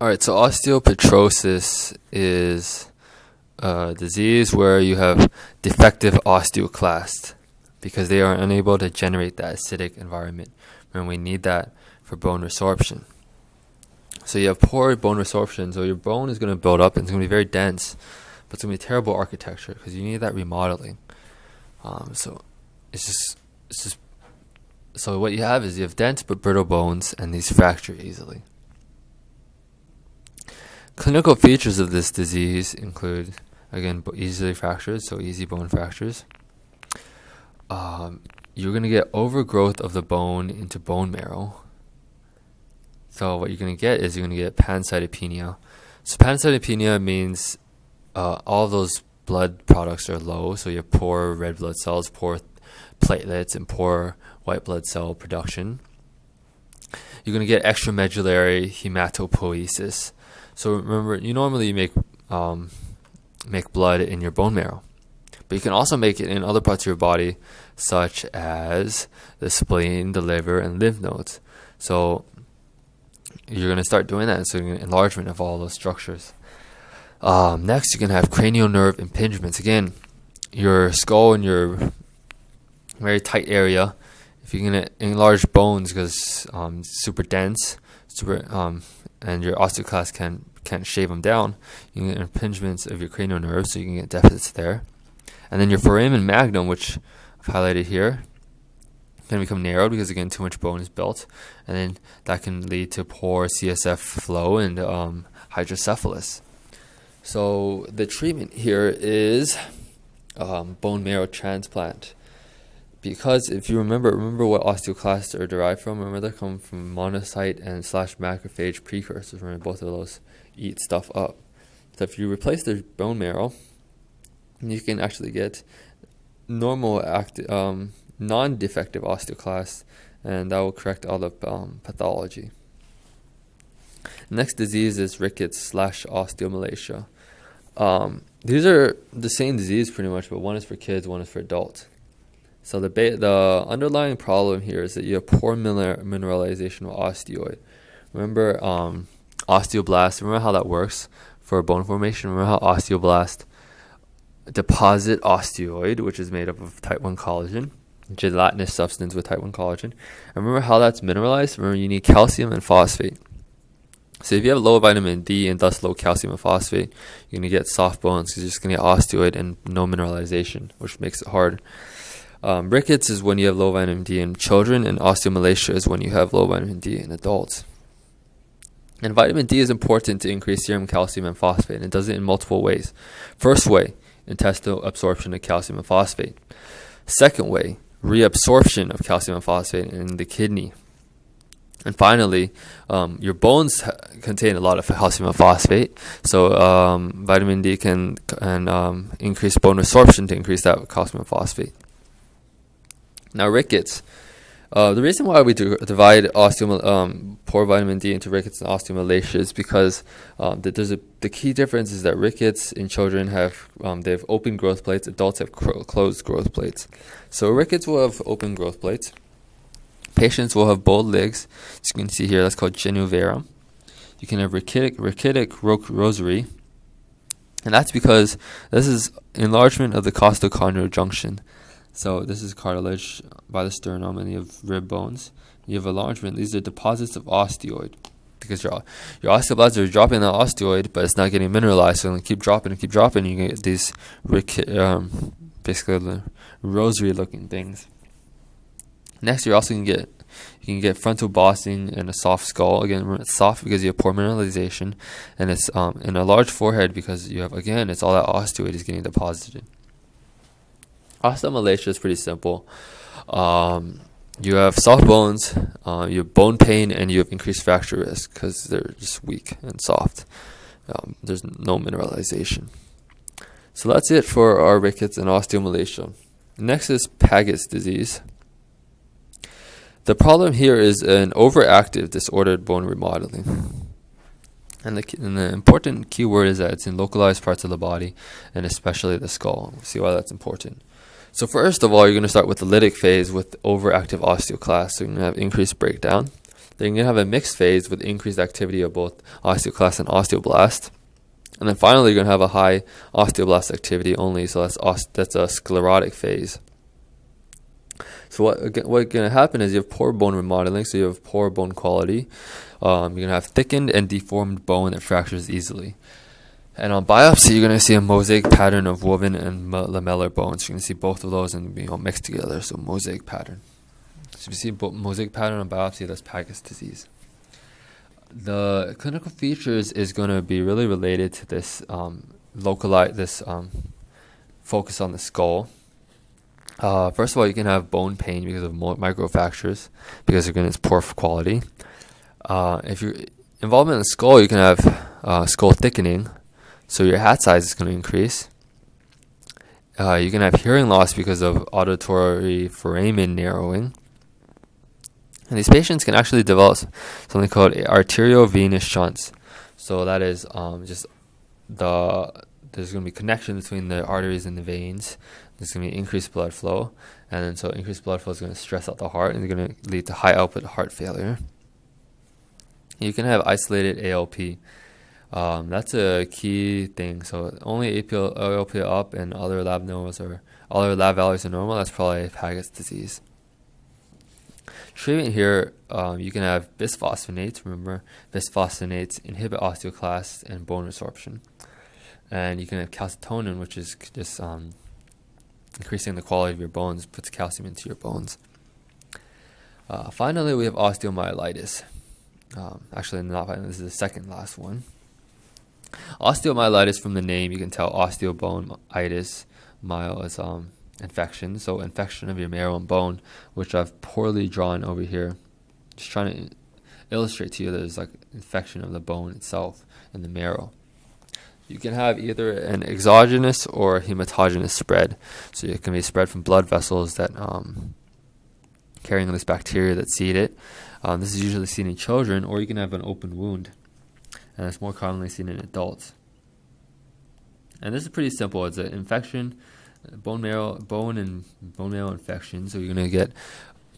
All right, so osteopetrosis is a disease where you have defective osteoclast because they are unable to generate that acidic environment when we need that for bone resorption. So you have poor bone resorption, so your bone is going to build up and it's going to be very dense, but it's going to be terrible architecture because you need that remodeling. Um, so it's just it's just so what you have is you have dense but brittle bones and these fracture easily. Clinical features of this disease include again easily fractured, so easy bone fractures. Um, you're going to get overgrowth of the bone into bone marrow. So what you're going to get is you're going to get pancytopenia. So pancytopenia means uh, all those blood products are low, so you have poor red blood cells, poor platelets, and poor white blood cell production. You're going to get extramedullary hematopoiesis. So remember, you normally make um, make blood in your bone marrow, but you can also make it in other parts of your body, such as the spleen, the liver, and lymph nodes. So you're going to start doing that, so enlargement of all those structures. Um, next, you can have cranial nerve impingements. Again, your skull and your very tight area. If you're gonna enlarge bones because um, super dense, super um, and your osteoclast can can't shave them down, you can get impingements of your cranial nerves, so you can get deficits there. And then your foramen magnum, which I've highlighted here, can become narrowed because again too much bone is built, and then that can lead to poor CSF flow and um, hydrocephalus. So the treatment here is um, bone marrow transplant. Because if you remember, remember what osteoclasts are derived from. Remember they come from monocyte and slash macrophage precursors. Remember both of those eat stuff up. So if you replace the bone marrow, you can actually get normal um, non-defective osteoclasts, and that will correct all the um, pathology. Next disease is rickets slash osteomalacia. Um, these are the same disease pretty much, but one is for kids, one is for adults. So the the underlying problem here is that you have poor mineralization of osteoid. Remember um, osteoblast. Remember how that works for bone formation. Remember how osteoblast deposit osteoid, which is made up of type one collagen, gelatinous substance with type one collagen. And remember how that's mineralized. Remember you need calcium and phosphate. So if you have low vitamin D and thus low calcium and phosphate, you're gonna get soft bones because you're just gonna get osteoid and no mineralization, which makes it hard. Um, rickets is when you have low vitamin D in children, and osteomalacia is when you have low vitamin D in adults. And vitamin D is important to increase serum calcium and phosphate, and it does it in multiple ways. First way, intestinal absorption of calcium and phosphate. Second way, reabsorption of calcium and phosphate in the kidney and finally, um, your bones contain a lot of calcium and phosphate, so um, vitamin D can um, increase bone resorption to increase that calcium and phosphate. Now rickets. Uh, the reason why we divide osteomal, um, poor vitamin D into rickets and osteomalacia is because um, that there's a, the key difference is that rickets in children have um, they have open growth plates, adults have closed growth plates. So rickets will have open growth plates Patients will have bowed legs. As you can see here, that's called genu varum. You can have rachitic, rachitic ro rosary, and that's because this is enlargement of the costochondral junction. So this is cartilage by the sternum, and you have rib bones. You have a enlargement. These are deposits of osteoid because your your osteoblasts are dropping the osteoid, but it's not getting mineralized. So keep dropping and keep dropping. You get these um, basically rosary-looking things. Next, you're also going to get you can get frontal bossing and a soft skull. Again, it's soft because you have poor mineralization, and it's um, in a large forehead because you have again it's all that osteoid is getting deposited. Osteomalacia is pretty simple. Um, you have soft bones, uh, you have bone pain, and you have increased fracture risk because they're just weak and soft. Um, there's no mineralization. So that's it for our rickets and osteomalacia. Next is Paget's disease. The problem here is an overactive disordered bone remodeling. And the, and the important key word is that it's in localized parts of the body and especially the skull. We'll see why that's important. So first of all, you're going to start with the lytic phase with overactive osteoclast. So you're going to have increased breakdown. Then you're going to have a mixed phase with increased activity of both osteoclast and osteoblast. And then finally, you're going to have a high osteoblast activity only, so that's that's a sclerotic phase. So what what's going to happen is you have poor bone remodeling, so you have poor bone quality. Um, you're going to have thickened and deformed bone that fractures easily. And on biopsy, you're going to see a mosaic pattern of woven and lamellar bones. You're going to see both of those and be all mixed together, so mosaic pattern. So if you see mosaic pattern on biopsy, that's Paget's disease. The clinical features is going to be really related to this um, localized, this um, focus on the skull. Uh, first of all, you can have bone pain because of microfractures, because again, it's poor quality. Uh, if you're involvement in the skull, you can have uh, skull thickening, so your hat size is going to increase. Uh, you can have hearing loss because of auditory foramen narrowing. And these patients can actually develop something called arteriovenous shunts. So that is um, just the there's going to be connection between the arteries and the veins. There's going to be increased blood flow, and then so increased blood flow is going to stress out the heart and it's going to lead to high output heart failure. You can have isolated ALP. Um, that's a key thing. So only APL, ALP up and other lab normals or other lab values are normal. That's probably Paget's disease. Treatment here, um, you can have bisphosphonates. Remember, bisphosphonates inhibit osteoclasts and bone resorption. And you can have calcitonin, which is just um, increasing the quality of your bones, puts calcium into your bones. Uh, finally, we have osteomyelitis. Um, actually, not finally, this is the second last one. Osteomyelitis, from the name, you can tell osteoboneitis, myo is um, infection. So infection of your marrow and bone, which I've poorly drawn over here. Just trying to illustrate to you that there's like infection of the bone itself and the marrow. You can have either an exogenous or hematogenous spread. So it can be spread from blood vessels that um, carrying this bacteria that seed it. Um, this is usually seen in children, or you can have an open wound, and it's more commonly seen in adults. And this is pretty simple. It's an infection bone marrow, bone and bone marrow infection. So you're going to get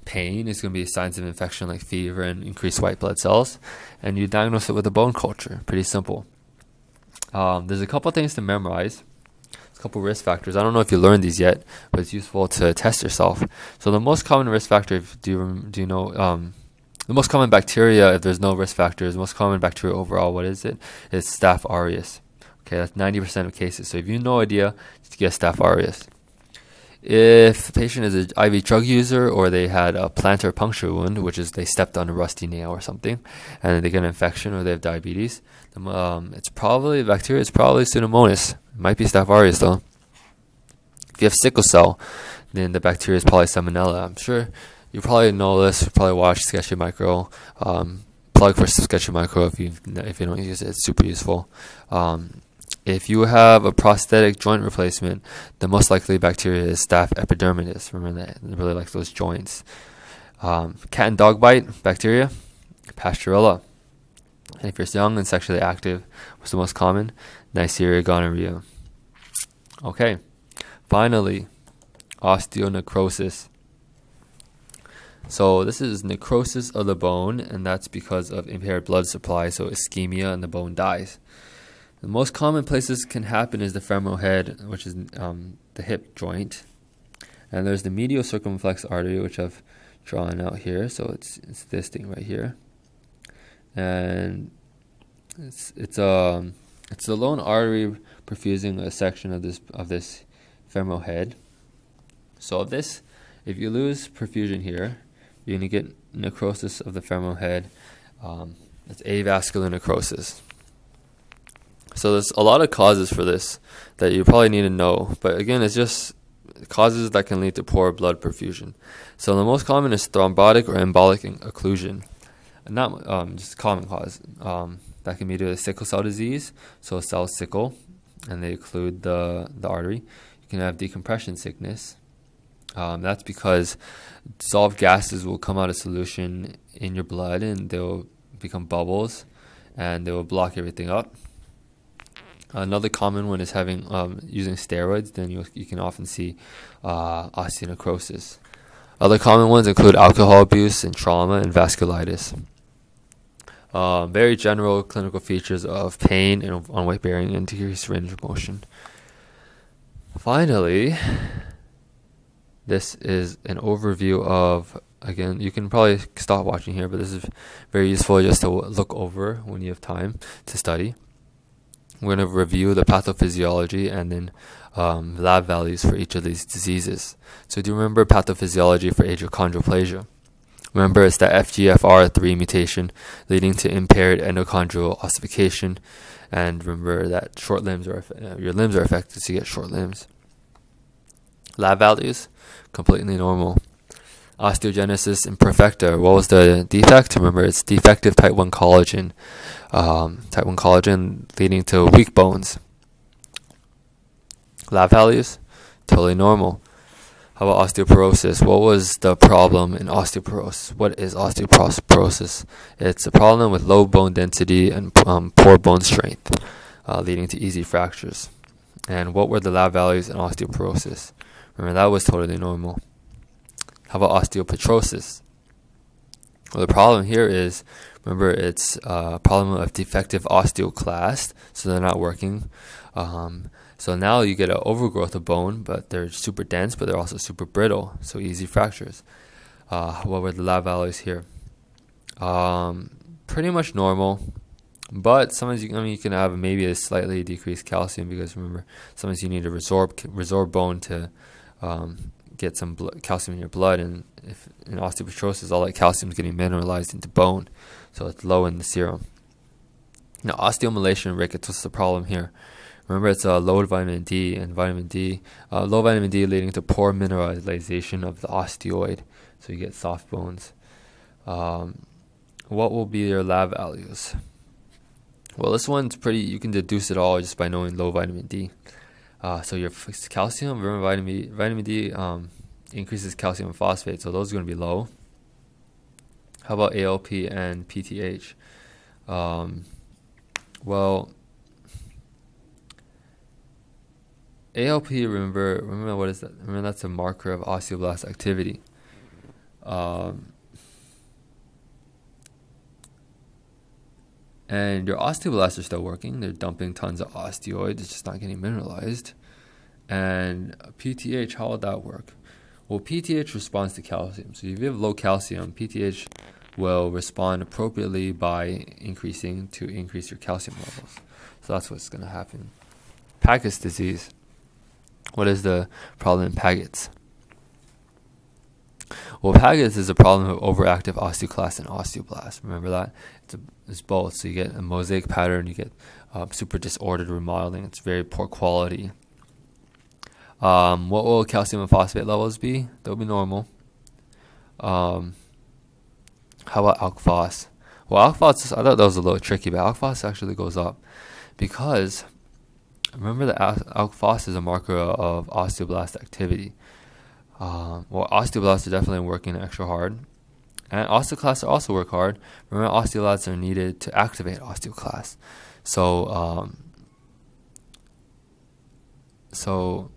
pain. It's going to be signs of infection like fever and increased white blood cells. And you diagnose it with a bone culture. Pretty simple. Um, there's a couple things to memorize. A couple risk factors. I don't know if you learned these yet, but it's useful to test yourself. So the most common risk factor, do you, do you know? Um, the most common bacteria, if there's no risk factors, the most common bacteria overall, what is it? It's Staph aureus. Okay, that's 90% of cases. So if you have no idea, just get Staph aureus. If the patient is an IV drug user or they had a plantar puncture wound, which is they stepped on a rusty nail or something, and they get an infection or they have diabetes, um, it's probably bacteria. It's probably Pseudomonas. It might be Staph aureus though. If you have sickle cell, then the bacteria is probably Salmonella. I'm sure you probably know this. You probably watch Sketchy Micro. Um, plug for Sketchy Micro if you if you don't use it. It's super useful. Um, if you have a prosthetic joint replacement, the most likely bacteria is Staph epidermidis. Remember that, they really like those joints. Um, cat and dog bite bacteria, Pasteurella. And if you're young and sexually active, what's the most common? Neisseria gonorrhea. Okay, finally, osteonecrosis. So this is necrosis of the bone, and that's because of impaired blood supply, so ischemia, and the bone dies. The most common places can happen is the femoral head, which is um, the hip joint, and there's the medial circumflex artery, which I've drawn out here. So it's it's this thing right here, and it's it's a um, it's the lone artery perfusing a section of this of this femoral head. So this, if you lose perfusion here, you're gonna get necrosis of the femoral head. Um, it's avascular necrosis. So there's a lot of causes for this that you probably need to know. But again, it's just causes that can lead to poor blood perfusion. So the most common is thrombotic or embolic occlusion. Not um, just common cause. Um, that can be due to sickle cell disease, so cell sickle, and they occlude the, the artery. You can have decompression sickness. Um, that's because dissolved gases will come out of solution in your blood and they'll become bubbles and they will block everything up. Another common one is having um, using steroids. Then you you can often see uh, osteonecrosis. Other common ones include alcohol abuse and trauma and vasculitis. Um, very general clinical features of pain and on weight bearing and decreased range of motion. Finally, this is an overview of again you can probably stop watching here but this is very useful just to look over when you have time to study. We're going to review the pathophysiology and then um, lab values for each of these diseases. So do you remember pathophysiology for achondroplasia? Remember it's the fgfr3 mutation leading to impaired endochondral ossification. And remember that short limbs are uh, your limbs are affected so you get short limbs. Lab values completely normal osteogenesis imperfecta. What was the defect? Remember, it's defective type 1 collagen. Um, type 1 collagen leading to weak bones. Lab values? Totally normal. How about osteoporosis? What was the problem in osteoporosis? What is osteoporosis? It's a problem with low bone density and um, poor bone strength, uh, leading to easy fractures. And what were the lab values in osteoporosis? Remember, that was totally normal. How about osteopetrosis? Well, the problem here is, remember, it's a problem of defective osteoclast, so they're not working. Um, so now you get an overgrowth of bone, but they're super dense, but they're also super brittle, so easy fractures. Uh, what were the lab values here? Um, pretty much normal, but sometimes you, I mean, you can have maybe a slightly decreased calcium because remember, sometimes you need to resorb resorb bone to um, get some calcium in your blood, and if in osteopetrosis, all that calcium is getting mineralized into bone, so it's low in the serum. Now, osteomalacia and rickets, what's the problem here? Remember, it's a uh, low vitamin D, and vitamin D, uh, low vitamin D leading to poor mineralization of the osteoid, so you get soft bones. Um, what will be your lab values? Well, this one's pretty, you can deduce it all just by knowing low vitamin D. Uh, so your calcium, remember vitamin D, vitamin D um, increases calcium phosphate, so those are going to be low. How about ALP and PTH? Um, well, ALP, remember, remember what is that? Remember that's a marker of osteoblast activity. Um, and your osteoblasts are still working. They're dumping tons of osteoids. It's just not getting mineralized. And PTH, how would that work? Well, PTH responds to calcium. So if you have low calcium, PTH will respond appropriately by increasing to increase your calcium levels. So that's what's going to happen. Pagets disease. What is the problem in Pagets? Well, Pagets is a problem of overactive osteoclast and osteoblast. Remember that? It's, a, it's both. So you get a mosaic pattern, you get uh, super disordered remodeling. It's very poor quality. Um, what will calcium and phosphate levels be? They'll be normal. Um, how about alk phos? Well, alk phos, I thought that was a little tricky, but alk phos actually goes up because remember that alk phos is a marker of osteoblast activity. Uh, well, osteoblasts are definitely working extra hard. And osteoclasts also work hard. Remember, osteoblasts are needed to activate osteoclasts. So, um, so,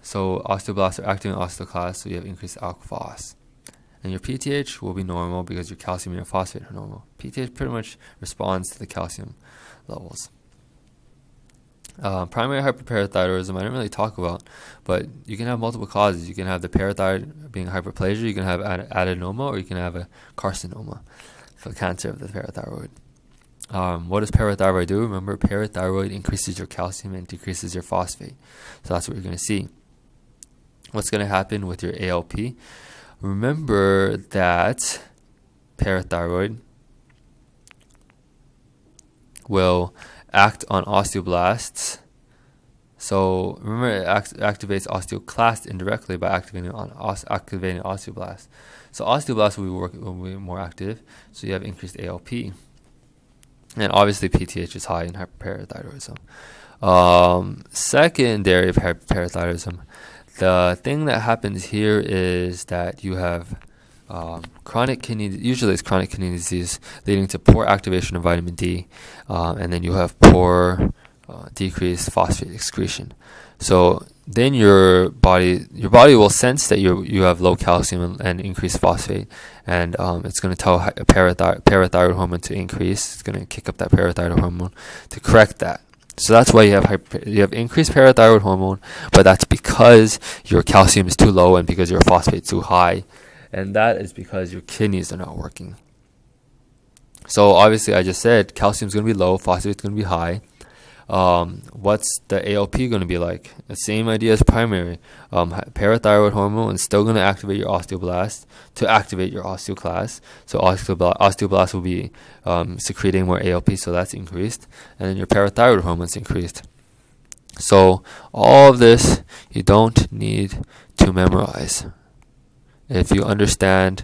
so osteoblasts are activating osteoclasts, so you have increased alk. And your PTH will be normal because your calcium and your phosphate are normal. PTH pretty much responds to the calcium levels. Uh, primary hyperparathyroidism, I didn't really talk about, but you can have multiple causes. You can have the parathyroid being hyperplasia, you can have ad- adenoma, or you can have a carcinoma for cancer of the parathyroid. Um, what does parathyroid do? Remember, parathyroid increases your calcium and decreases your phosphate. So that's what you're going to see. What's going to happen with your ALP? Remember that parathyroid will act on osteoblasts. So remember, it act- activates osteoclast indirectly by activating on os- activating osteoblasts. So osteoblasts will be, work- will be more active. So you have increased ALP, and obviously PTH is high in hyperparathyroidism. Um, secondary hyperparathyroidism, the thing that happens here is that you have um, chronic kidney, usually it's chronic kidney disease leading to poor activation of vitamin D, um, and then you have poor uh, decreased phosphate excretion. So then your body your body will sense that you you have low calcium and, increased phosphate, and um, it's going to tell parathyroid, parathyroid hormone to increase. It's going to kick up that parathyroid hormone to correct that. So that's why you have hyper, you have increased parathyroid hormone, but that's because your calcium is too low and because your phosphate is too high, and that is because your kidneys are not working. So obviously, I just said calcium is going to be low, phosphate is going to be high. Um, what's the ALP going to be like? The same idea as primary. Um, parathyroid hormone is still going to activate your osteoblast to activate your osteoclast. So osteoblast, will be um, secreting more ALP, so that's increased, and then your parathyroid hormone is increased. So all of this you don't need to memorize. If you understand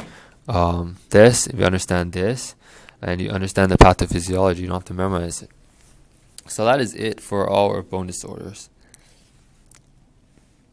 um, this, if you understand this, and you understand the pathophysiology, you don't have to memorize it. So that is it for all our bone disorders.